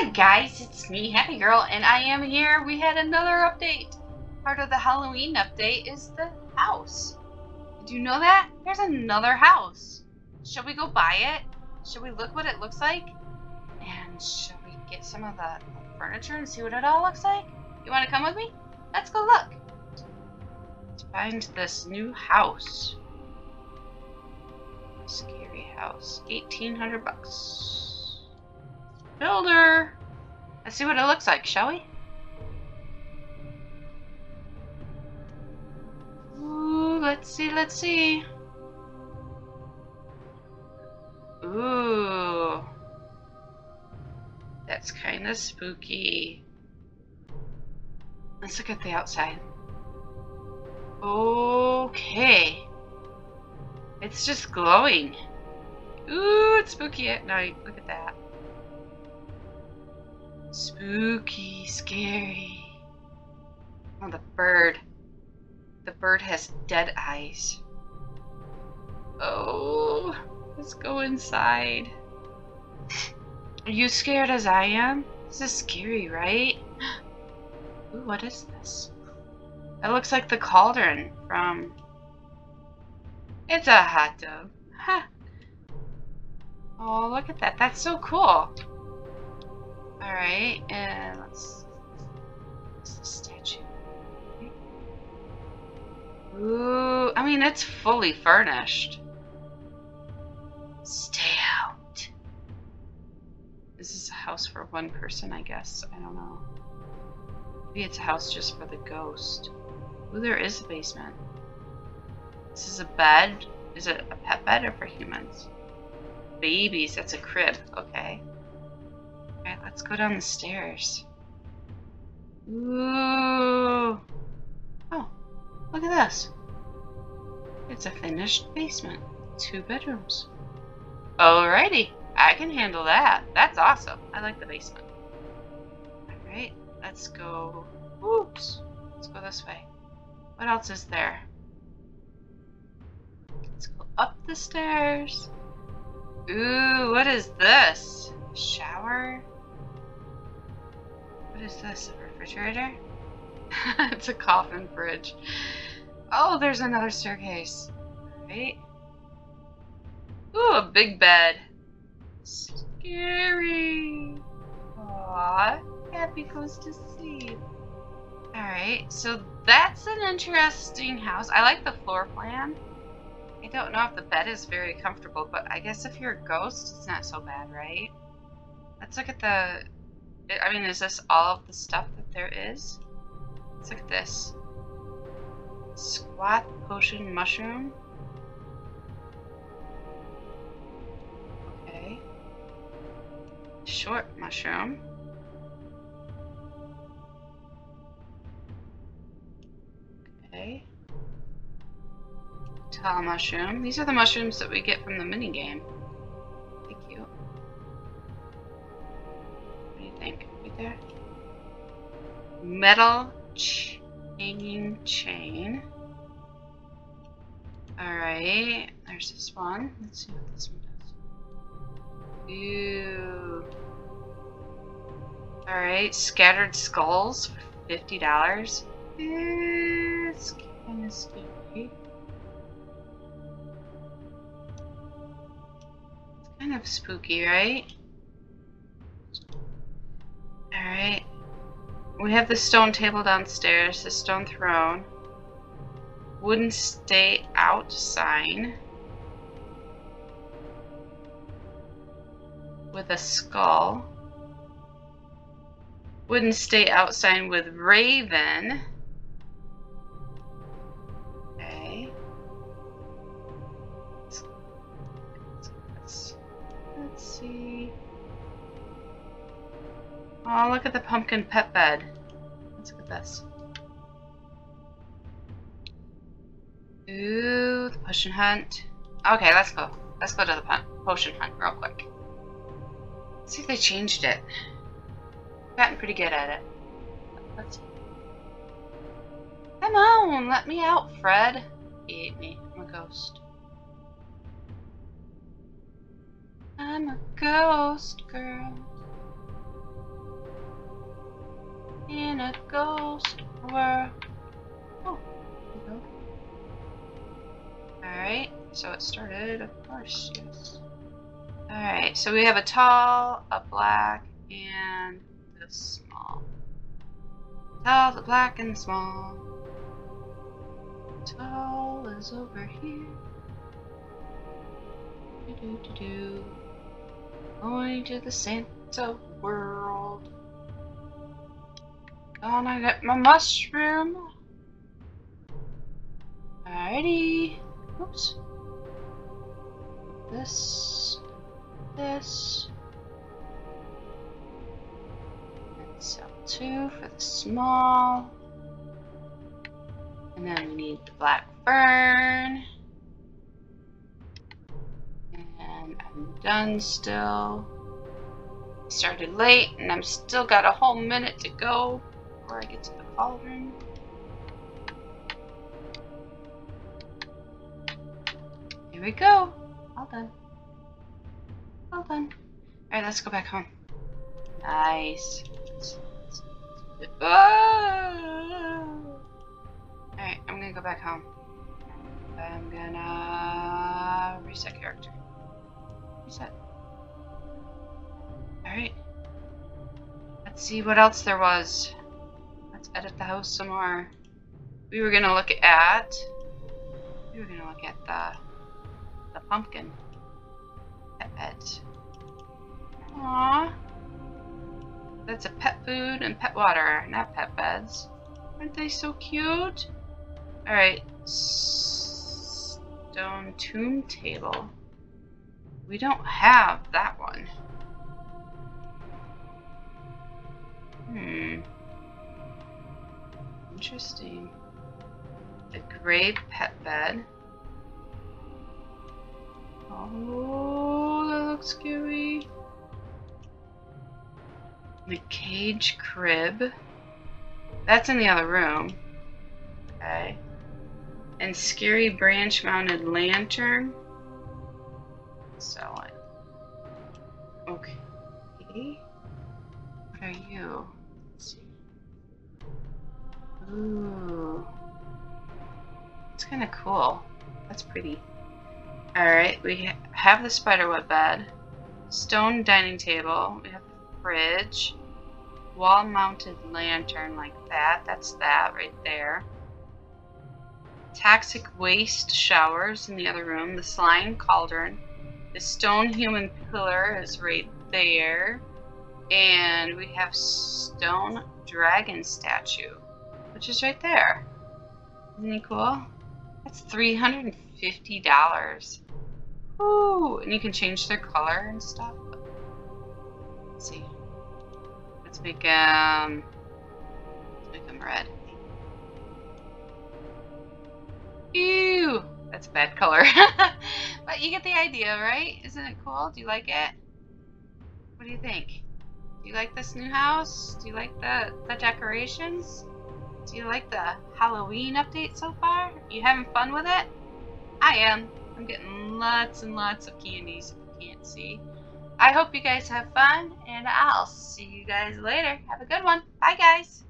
Hi guys, it's me, Happy Girl, and I am here. We had another update. Part of the Halloween update is the house. Do you know that? There's another house. Should we go buy it? Should we look what it looks like? And should we get some of the furniture and see what it all looks like? You want to come with me? Let's go look. Let's find this new house. Scary house. 1800 bucks. Builder. Let's see what it looks like, shall we? Ooh, let's see, let's see. Ooh. That's kind of spooky. Let's look at the outside. Okay. It's just glowing. Ooh, it's spooky at night. Look at that. Spooky, scary. Oh, the bird. The bird has dead eyes. Oh, let's go inside. Are you scared as I am? This is scary, right? Ooh, what is this? It looks like the cauldron from... It's a hot dog. Ha! Oh, look at that. That's so cool. Alright, and let's... Statue? Ooh, I mean, it's fully furnished. Stay out. This is a house for one person, I guess. I don't know. Maybe it's a house just for the ghost. Ooh, there is a basement. This is a bed. Is it a pet bed or for humans? Babies, that's a crib. Okay. Let's go down the stairs. Ooh. Oh, look at this. It's a finished basement. Two bedrooms. Alrighty, I can handle that. That's awesome. I like the basement. Alright, let's go. Oops. Let's go this way. What else is there? Let's go up the stairs. Ooh, what is this? Shower? What is this? A refrigerator? it's a coffin fridge. Oh, there's another staircase. Right? Ooh, a big bed. Scary. Aww, Happy goes to sleep. Alright, so that's an interesting house. I like the floor plan. I don't know if the bed is very comfortable, but I guess if you're a ghost, it's not so bad, right? Let's look at the... I mean, is this all of the stuff that there is? Let's look at this. Squat potion mushroom. Okay. Short mushroom. Okay. Tall mushroom. These are the mushrooms that we get from the mini Metal hanging chain. Alright, there's this one. Let's see what this one does. Ooh. Alright, scattered skulls for $50. It's kind of scary. It's kind of spooky, right? Alright. We have the stone table downstairs, the stone throne. Wouldn't stay out sign. With a skull. Wouldn't stay out sign with raven. Oh, look at the pumpkin pet bed. Let's look at this. Ooh, the potion hunt. Okay, let's go. Let's go to the potion hunt real quick. Let's see if they changed it. Gotten pretty good at it. Let's. Come on, let me out, Fred. He ate me. I'm a ghost. I'm a ghost girl. In a ghost world. Oh, there you go. Alright, so it started, of course, yes. Alright, so we have a tall, a black, and a small. Tall, the black, and the small. Tall is over here. Do do do do. Going to the Santa world. Gonna get my mushroom. Alrighty. Oops. This. This. And sell two for the small. And then we need the black fern. And I'm done still. Started late and I'm still got a whole minute to go before I get to the cauldron. Here we go. All done. All done. Alright, let's go back home. Nice. Ah! Alright, I'm gonna go back home. I'm gonna reset character. Reset. Alright. Let's see what else there was. Edit the house some more. We were gonna look at. We were gonna look at the the pumpkin. Pet. Aww. That's a pet food and pet water, not pet beds. Aren't they so cute? Alright. Stone tomb table. We don't have that one. Hmm. Interesting. The grave pet bed. Oh, that looks scary. The cage crib. That's in the other room. Okay. And scary branch mounted lantern. Sell it. Okay. What are you? Ooh. It's kind of cool. That's pretty. Alright, we ha have the spiderweb bed. Stone dining table. We have the fridge wall mounted lantern like that. That's that right there. Toxic waste showers in the other room. The slime cauldron. The stone human pillar is right there. And we have stone dragon statue, which is right there. Isn't he cool? That's $350. Ooh, and you can change their color and stuff. Let's see. Let's make um let's make them red. Ew! That's a bad color. but you get the idea, right? Isn't it cool? Do you like it? What do you think? Do you like this new house? Do you like the, the decorations? Do you like the Halloween update so far? You having fun with it? I am. I'm getting lots and lots of candies if you can't see. I hope you guys have fun, and I'll see you guys later. Have a good one. Bye, guys.